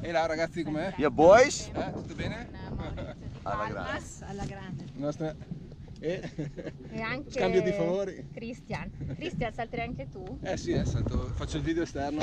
E là ragazzi com'è? Yeah, boys. Eh, tutto bene? Alla grande. Alla grande. Nostra... E... E anche Scambio di favori. Cristian, Cristian salterai anche tu? Eh sì, eh, salto. faccio il video esterno.